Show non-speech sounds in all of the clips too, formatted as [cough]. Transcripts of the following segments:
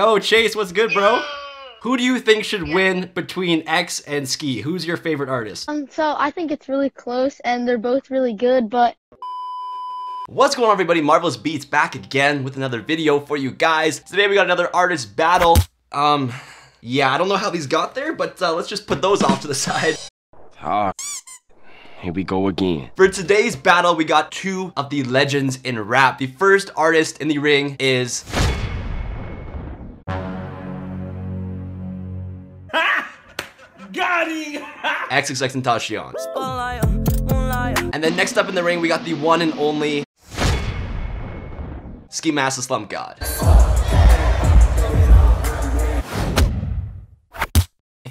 Yo, Chase, what's good, bro? Who do you think should win between X and Ski? Who's your favorite artist? Um, so I think it's really close, and they're both really good, but What's going on everybody? Marvellous Beatz back again with another video for you guys. Today we got another artist battle. Um, yeah, I don't know how these got there, but uh, let's just put those off to the [laughs] side. Ah, here we go again. For today's battle, we got two of the legends in rap. The first artist in the ring is... Got him! [laughs] XXXTentacion. And then next up in the ring, we got the one and only Ski Mask the Slump God.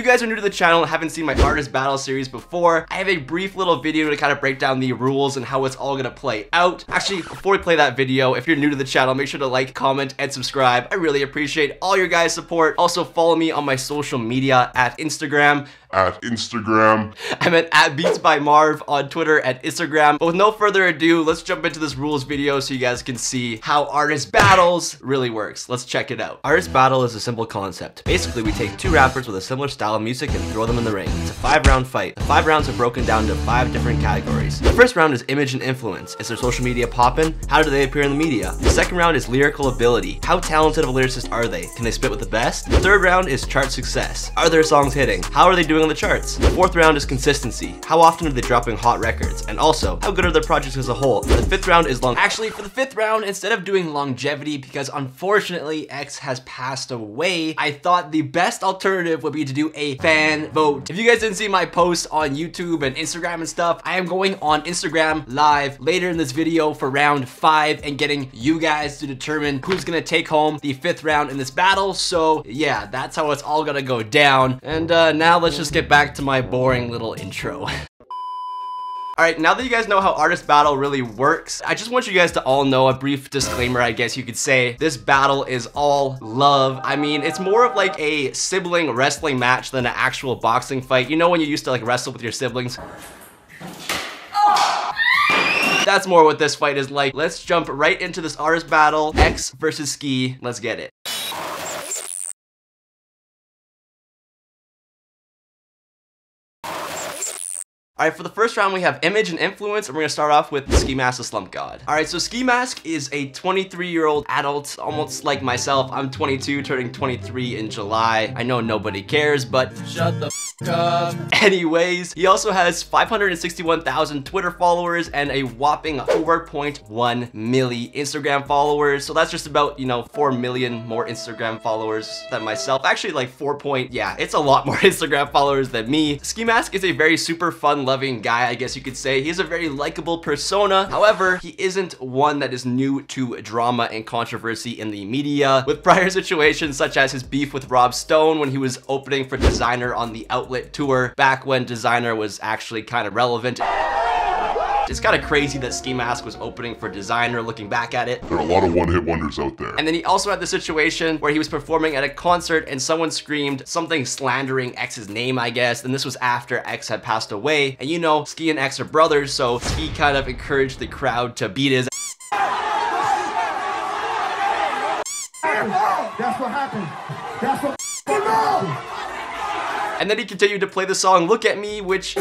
You guys are new to the channel and haven't seen my artist battle series before, I have a brief little video to kind of break down the rules and how it's all gonna play out. Actually, before we play that video, if you're new to the channel, make sure to like, comment, and subscribe. I really appreciate all your guys' support. Also, follow me on my social media at Instagram, at Instagram. I'm at, at Beats by Marv on Twitter at Instagram. But with no further ado, let's jump into this rules video so you guys can see how artist battles really works. Let's check it out. Artist battle is a simple concept. Basically, we take two rappers with a similar style of music and throw them in the ring. It's a five round fight. The five rounds are broken down into five different categories. The first round is image and influence. Is their social media poppin'? How do they appear in the media? The second round is lyrical ability. How talented of a lyricist are they? Can they spit with the best? The third round is chart success. Are their songs hitting? How are they doing on the charts. The fourth round is consistency. How often are they dropping hot records? And also, how good are their projects as a whole? The fifth round is long. Actually, for the fifth round, instead of doing longevity, because unfortunately X has passed away, I thought the best alternative would be to do a fan vote. If you guys didn't see my post on YouTube and Instagram and stuff, I am going on Instagram live later in this video for round five and getting you guys to determine who's gonna take home the fifth round in this battle. So yeah, that's how it's all gonna go down. And uh, now let's just get back to my boring little intro. [laughs] Alright, now that you guys know how Artist Battle really works, I just want you guys to all know a brief disclaimer, I guess you could say. This battle is all love. I mean, it's more of like a sibling wrestling match than an actual boxing fight. You know when you used to like wrestle with your siblings? Oh. That's more what this fight is like. Let's jump right into this artist battle. X versus Ski. Let's get it. Alright, for the first round we have image and influence, and we're gonna start off with Ski Mask the Slump God. Alright, so Ski Mask is a 23-year-old adult, almost like myself. I'm 22, turning 23 in July. I know nobody cares, but shut the up. Anyways, he also has 561,000 Twitter followers and a whopping 4.1 million Instagram followers. So that's just about, you know, 4 million more Instagram followers than myself. Actually, like 4 point, yeah, it's a lot more [laughs] Instagram followers than me. Ski Mask is a very super fun loving guy, I guess you could say. He has a very likable persona. However, he isn't one that is new to drama and controversy in the media. With prior [laughs] situations such as his beef with Rob Stone when he was opening for Desiigner on the Outlet Tour, back when Desiigner was actually kind of relevant. It's kind of crazy that Ski Mask was opening for Desiigner looking back at it. There are a lot of one-hit wonders out there. And then he also had the situation where he was performing at a concert and someone screamed something slandering X's name, I guess. And this was after X had passed away. And you know, Ski and X are brothers, so Ski kind of encouraged the crowd to beat his That's what happened. That's what happened. And then he continued to play the song Look at Me, which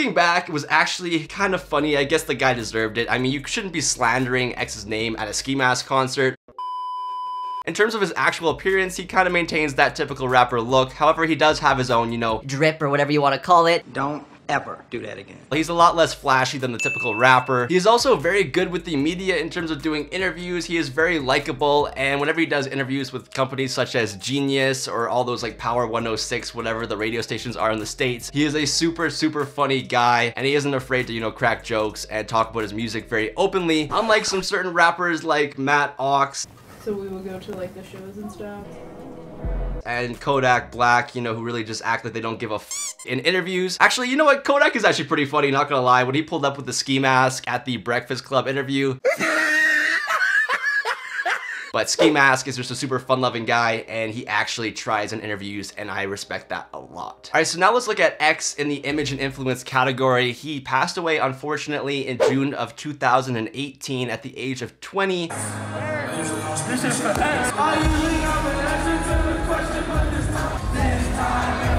Looking back, it was actually kind of funny. I guess the guy deserved it. I mean, you shouldn't be slandering X's name at a Ski Mask concert. In terms of his actual appearance, he kind of maintains that typical rapper look. However, he does have his own, you know, drip or whatever you want to call it. Don't ever do that again. He's a lot less flashy than the typical rapper. He is also very good with the media in terms of doing interviews. He is very likable and whenever he does interviews with companies such as Genius or all those like Power 106, whatever the radio stations are in the States, he is a super, super funny guy and he isn't afraid to, you know, crack jokes and talk about his music very openly. Unlike some certain rappers like Matt Ox. So we will go to like the shows and stuff and Kodak Black, you know, who really just act like they don't give a f in interviews. Actually, you know what? Kodak is actually pretty funny, not gonna lie. When he pulled up with the ski mask at the Breakfast Club interview. [laughs] But Ski Mask is just a super fun-loving guy, and he actually tries in interviews, and I respect that a lot. All right, so now let's look at X in the image and influence category. He passed away, unfortunately, in June of 2018 at the age of 20. This is for X.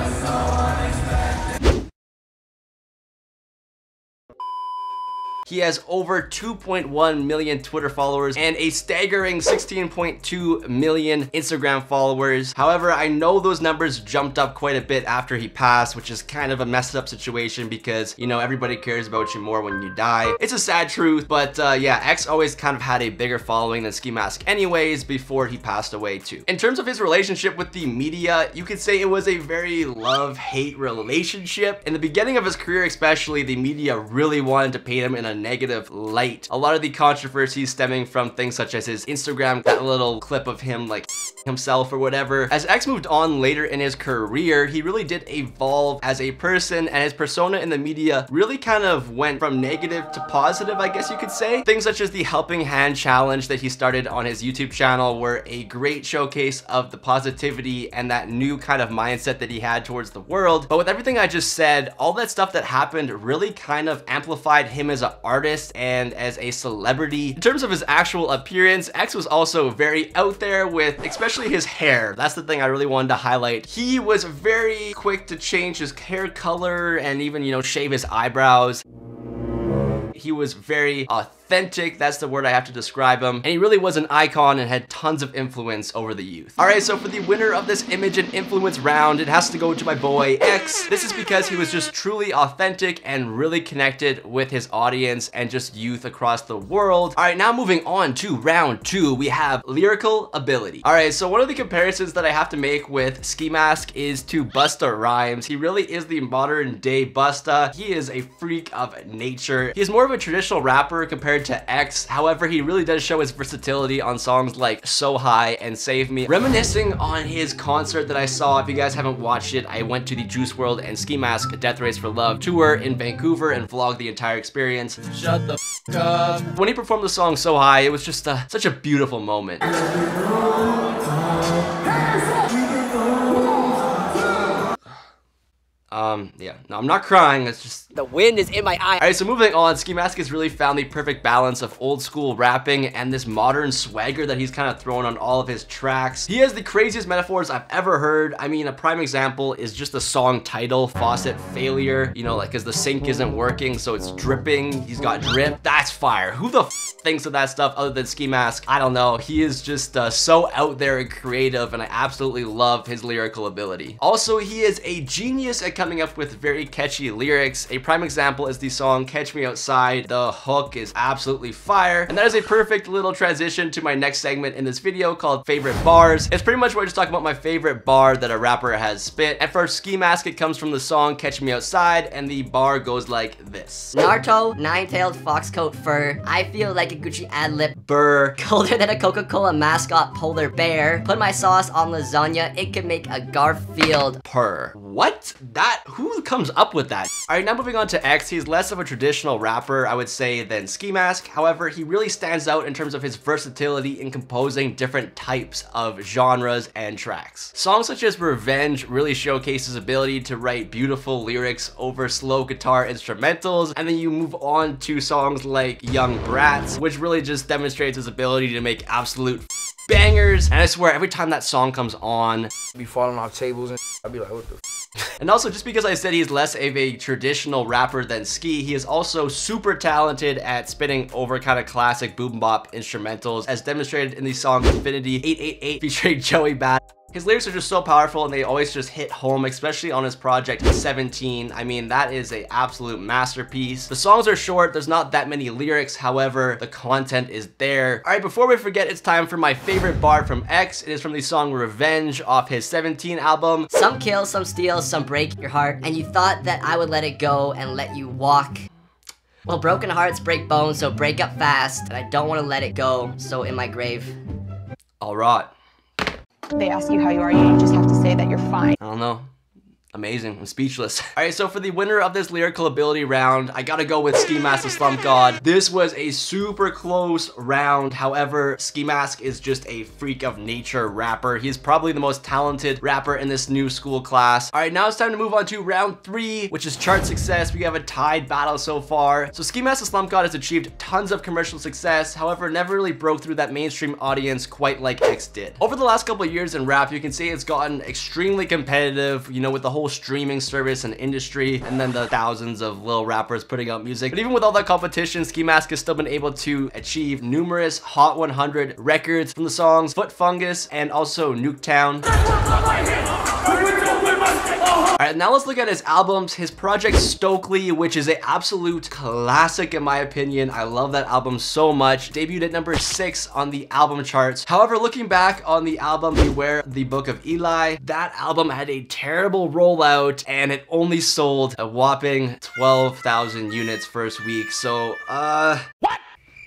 He has over 2.1 million Twitter followers and a staggering 16.2 million Instagram followers. However, I know those numbers jumped up quite a bit after he passed, which is kind of a messed up situation because, you know, everybody cares about you more when you die. It's a sad truth, but uh, yeah, X always kind of had a bigger following than Ski Mask anyways before he passed away too. In terms of his relationship with the media, you could say it was a very love-hate relationship. In the beginning of his career especially, the media really wanted to paint him in a negative light. A lot of the controversies stemming from things such as his Instagram, that little clip of him like [laughs] himself or whatever. As X moved on later in his career, he really did evolve as a person and his persona in the media really kind of went from negative to positive, I guess you could say. Things such as the Helping Hand Challenge that he started on his YouTube channel were a great showcase of the positivity and that new kind of mindset that he had towards the world. But with everything I just said, all that stuff that happened really kind of amplified him as an and as a celebrity. In terms of his actual appearance, X was also very out there with especially his hair. That's the thing I really wanted to highlight. He was very quick to change his hair color and even, you know, shave his eyebrows. He was very authentic, that's the word I have to describe him, and he really was an icon and had tons of influence over the youth. Alright, so for the winner of this image and influence round, it has to go to my boy X. This is because he was just truly authentic and really connected with his audience and just youth across the world. Alright, now moving on to round two, we have lyrical ability. Alright, so one of the comparisons that I have to make with Ski Mask is to Busta Rhymes. He really is the modern day Busta. He is a freak of nature. He is more of a traditional rapper compared to X. However, he really does show his versatility on songs like So High and Save Me. Reminiscing on his concert that I saw, if you guys haven't watched it, I went to the Juice WRLD and Ski Mask Death Race for Love tour in Vancouver and vlogged the entire experience. Shut the f up. When he performed the song So High, it was just uh, such a beautiful moment. Um, yeah, no, I'm not crying, it's just... The wind is in my eye. Alright, so moving on, Ski Mask has really found the perfect balance of old school rapping and this modern swagger that he's kind of thrown on all of his tracks. He has the craziest metaphors I've ever heard. I mean, a prime example is just the song title, Faucet Failure. You know, like, cause the sink isn't working, so it's dripping. He's got drip. That's fire. Who the thinks of that stuff other than Ski Mask? I don't know. He is just uh, so out there and creative, and I absolutely love his lyrical ability. Also, he is a genius at coming up with very catchy lyrics. A prime example is the song Catch Me Outside. The hook is absolutely fire. And that is a perfect little transition to my next segment in this video called Favorite Bars. It's pretty much where I just talk about my favorite bar that a rapper has spit. And for Ski Mask, it comes from the song Catch Me Outside, and the bar goes like this. Naruto, nine-tailed fox coat fur. I feel like a Gucci ad lib. Burr. [laughs] Colder than a Coca-Cola mascot polar bear. Put my sauce on lasagna, it could make a Garfield. Purr. What? That, who comes up with that? All right, now moving on to X, he's less of a traditional rapper, I would say, than Ski Mask. However, he really stands out in terms of his versatility in composing different types of genres and tracks. Songs such as Revenge really showcase his ability to write beautiful lyrics over slow guitar instrumentals, and then you move on to songs like Yung Bratz, which really just demonstrates his ability to make absolute bangers. And I swear, every time that song comes on, be falling off tables and [laughs] I'd be like, what the [laughs] and also, just because I said he's less of a traditional rapper than Ski, he is also super talented at spitting over kind of classic boom bap instrumentals, as demonstrated in the song Infinity 888 featuring [laughs] Joey Bad. His lyrics are just so powerful and they always just hit home, especially on his project 17. I mean, that is a absolute masterpiece. The songs are short, there's not that many lyrics, however, the content is there. All right, before we forget, it's time for my favorite bar from X. It is from the song Revenge off his 17 album. Some kill, some steal, some break your heart, and you thought that I would let it go and let you walk. Well, broken hearts break bones, so break up fast, and I don't want to let it go, so in my grave. All right. They ask you how you are, you just have to say that you're fine. I don't know. Amazing. I'm speechless. [laughs] All right, so for the winner of this lyrical ability round, I gotta go with Ski Mask the Slump God. This was a super close round. However, Ski Mask is just a freak of nature rapper. He's probably the most talented rapper in this new school class. All right, now it's time to move on to round three, which is chart success. We have a tied battle so far. So Ski Mask the Slump God has achieved tons of commercial success. However, never really broke through that mainstream audience quite like X did. Over the last couple years in rap, you can see it's gotten extremely competitive, you know, with the whole streaming service and industry, and then the thousands of little rappers putting out music. But even with all that competition, Ski Mask has still been able to achieve numerous Hot 100 records from the songs Foot Fungus and also Nuketown. [laughs] Alright, now let's look at his albums. His project Stokeley, which is an absolute classic in my opinion. I love that album so much. Debuted at number 6 on the album charts. However, looking back on the album Beware the Book of Eli, that album had a terrible rollout and it only sold a whopping 12,000 units first week. So, uh... What?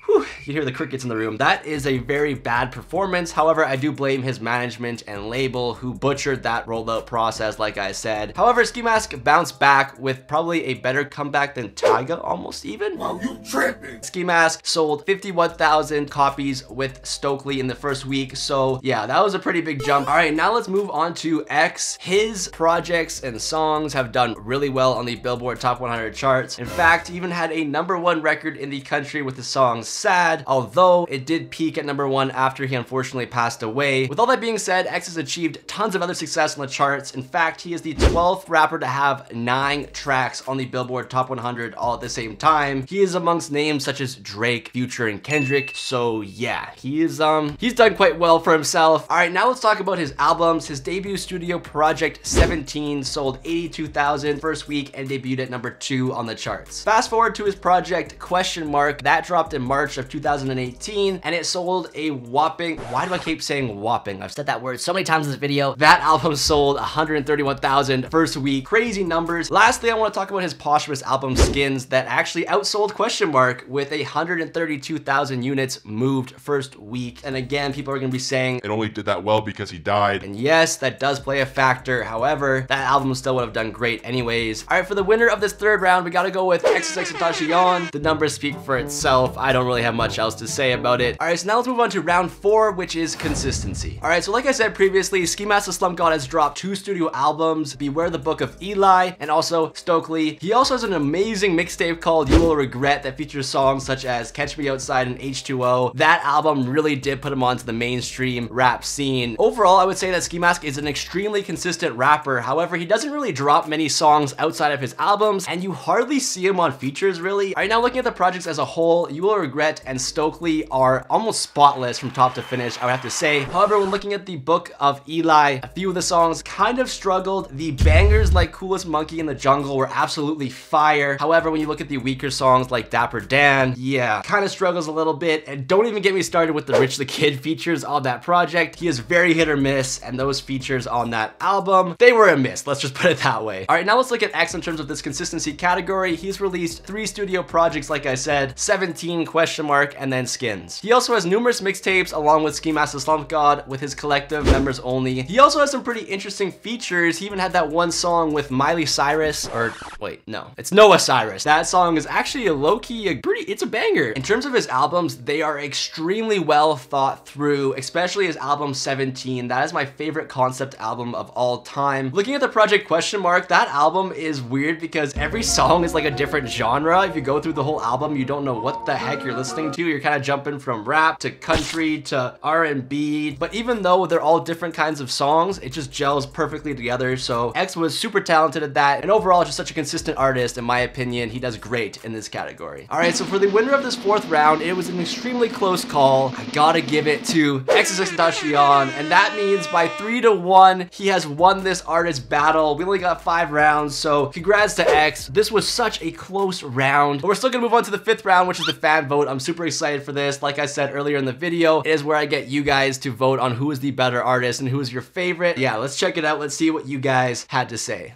Whew, you [laughs] hear the crickets in the room. That is a very bad performance. However, I do blame his management and label who butchered that rollout process, like I said. However, Ski Mask bounced back with probably a better comeback than Tyga, almost even. Wow, you tripping. Ski Mask sold 51,000 copies with Stokeley in the first week. So yeah, that was a pretty big jump. All right, now let's move on to X. His projects and songs have done really well on the Billboard Top 100 charts. In fact, he even had a number one record in the country with the song Sad, although it did peak at number one after he unfortunately passed away. With all that being said, X has achieved tons of other success on the charts. In fact, he is the 12th rapper to have nine tracks on the Billboard Top 100 all at the same time. He is amongst names such as Drake, Future, and Kendrick. So yeah, he is um he's done quite well for himself. All right, now let's talk about his albums. His debut studio project 17 sold 82,000 first week and debuted at number two on the charts. Fast forward to his project Question Mark that dropped in March of 2018 and it sold a whopping why do I keep saying whopping I've Said that word so many times in this video. that album sold 131,000 first week. Crazy numbers. Lastly, I want to talk about his posthumous album Skins that actually outsold Question Mark with 132,000 units moved first week. And again, people are going to be saying, It only did that well because he died. and yes, that does play a factor. However, that album still would have done great anyways. All right, for the winner of this third round, we got to go with XXXTentacion. The numbers speak for itself. I don't really have much else to say about it. All right, so now let's move on to round four, which is consistency. All right, so like I said previously, Ski Mask the Slump God has dropped two studio albums, Beware the Book of Eli, and also Stokeley. He also has an amazing mixtape called You Will Regret that features songs such as Catch Me Outside and H2O. That album really did put him onto the mainstream rap scene. Overall, I would say that Ski Mask is an extremely consistent rapper. However, he doesn't really drop many songs outside of his albums, and you hardly see him on features really. All right, now looking at the projects as a whole, You Will Regret and Stokeley are almost spotless from top to finish, I would have to say. However, when looking at the Book of Eli, a few of the songs kind of struggled. The bangers like Coolest Monkey in the Jungle were absolutely fire. However, when you look at the weaker songs like Dapper Dan, yeah, kind of struggles a little bit. And don't even get me started with the Rich the Kid features on that project. He is very hit or miss, and those features on that album, they were a miss. Let's just put it that way. All right, now let's look at X in terms of this consistency category. He's released three studio projects, like I said, 17 question mark, and then skins. He also has numerous mixtapes along with Ski Mask the Slump God with his collective members only. He also has some pretty interesting features. He even had that one song with Miley Cyrus, or wait, no, it's Noah Cyrus. That song is actually a low-key, a pretty, it's a banger. In terms of his albums, they are extremely well thought through, especially his album 17. That is my favorite concept album of all time. Looking at the project question mark, that album is weird because every song is like a different genre. If you go through the whole album, you don't know what the heck you're listening to. You're kind of jumping from rap to country to R&B. But even though they're all different kinds of songs, it just gels perfectly together. So X was super talented at that. And overall, just such a consistent artist. In my opinion, he does great in this category. All right, so for the winner of this fourth round, it was an extremely close call. I gotta give it to XXXTentacion. And that means by three to one, he has won this artist battle. We only got five rounds, so congrats to X. This was such a close round. But we're still gonna move on to the fifth round, which is the fan vote. I'm super excited for this. Like I said earlier in the video, it is where I get you guys to vote on who is the better artist and who is your favorite. Yeah, let's check it out. Let's see what you guys had to say.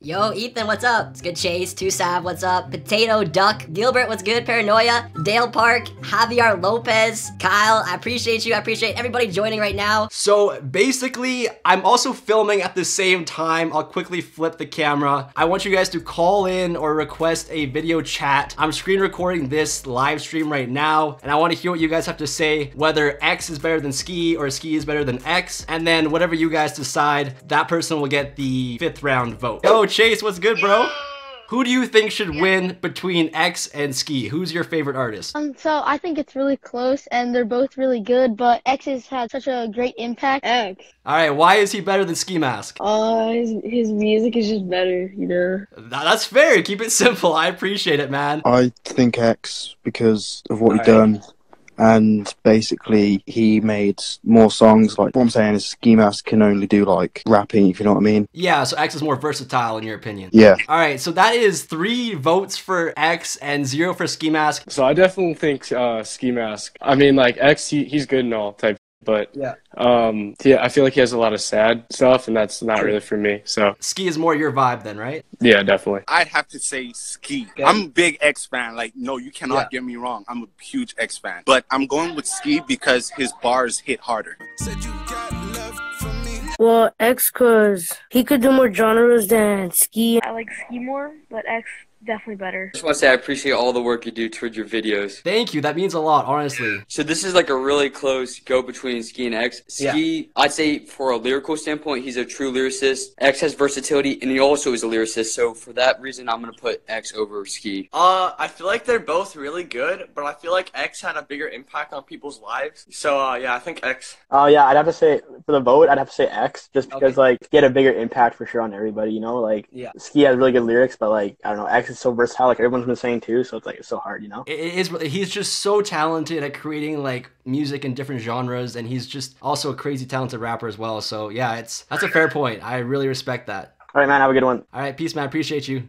Yo, Ethan, what's up? It's good, Chase. 2Sav, what's up? Potato Duck. Gilbert, what's good? Paranoia. Dale Park. Javier Lopez. Kyle, I appreciate you. I appreciate everybody joining right now. So basically, I'm also filming at the same time. I'll quickly flip the camera. I want you guys to call in or request a video chat. I'm screen recording this live stream right now, and I want to hear what you guys have to say, whether X is better than Ski or Ski is better than X, and then whatever you guys decide, that person will get the fifth round vote. Yo, Chase, what's good, bro? Who do you think should win between X and Ski? Who's your favorite artist? Um, so I think it's really close, and they're both really good. But X has had such a great impact. X. All right, why is he better than Ski Mask? Uh, his, his music is just better, you know? Th- That's fair. Keep it simple. I appreciate it, man. I think X because of what he Alright. done. And basically, he made more songs. Like what I'm saying is, Ski Mask can only do like rapping, if you know what I mean. Yeah, so X is more versatile in your opinion. Yeah. All right, so that is three votes for X and zero for Ski Mask. So I definitely think uh, Ski Mask. I mean, like X, he, he's good and all type, but Yeah. um, yeah, I feel like he has a lot of sad stuff, and that's not really for me. So Ski is more your vibe then, right? yeah, definitely. I'd have to say Ski. Okay. I'm a big X fan. Like, no, you cannot Yeah. get me wrong. I'm a huge X fan. But I'm going with Ski because his bars hit harder. Well, X, cause he could do more genres than Ski. I like Ski more, but X definitely better. just want to say I appreciate all the work you do towards your videos. Thank you. That means a lot, honestly. So this is like a really close go between Ski and X. Ski, I'd say for a lyrical standpoint, he's a true lyricist. X has versatility, and he also is a lyricist. So for that reason, I'm gonna put X over Ski. Uh, I feel like they're both really good, but I feel like X had a bigger impact on people's lives. So, uh, yeah, I think X. Oh yeah, I'd have to say for the vote, I'd have to say X, just because like he had a bigger impact for sure on everybody. You know, like Yeah. Ski has really good lyrics, but like I don't know, X is so versatile, like everyone's been saying too. So it's like it's so hard, you know. It it is. He's just so talented at creating like music in different genres, and he's just also a crazy talented rapper as well. So yeah, it's that's a fair point. I really respect that. All right, man, have a good one. All right, peace, man. Appreciate you.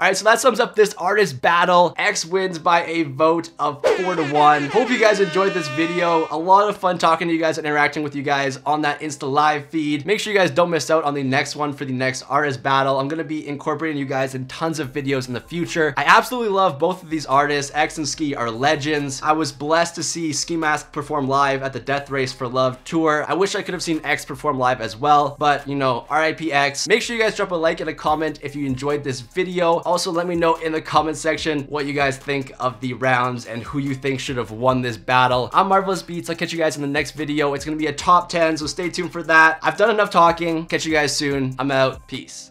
All right, so that sums up this artist battle. X wins by a vote of four to one. Hope you guys enjoyed this video. A lot of fun talking to you guys and interacting with you guys on that Insta Live feed. Make sure you guys don't miss out on the next one for the next artist battle. I'm gonna be incorporating you guys in tons of videos in the future. I absolutely love both of these artists. X and Ski are legends. I was blessed to see Ski Mask perform live at the Death Race for Love tour. I wish I could have seen X perform live as well, but you know, RIP X. Make sure you guys drop a like and a comment if you enjoyed this video. Also, let me know in the comment section what you guys think of the rounds and who you think should have won this battle. I'm Marvellous Beatz. I'll catch you guys in the next video. It's gonna be a top 10, so stay tuned for that. I've done enough talking. Catch you guys soon. I'm out. Peace.